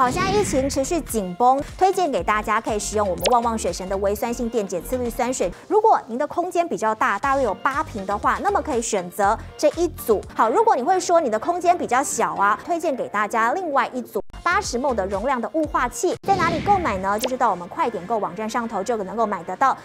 好，现在疫情持续紧绷，推荐给大家可以使用我们旺旺水神的微酸性电解次氯酸水。如果您的空间比较大，大约有八瓶的话，那么可以选择这一组。好，如果你会说你的空间比较小啊，推荐给大家另外一组八十 m 的容量的雾化器，在哪里购买呢？就是到我们快点购网站上头就能够买得到。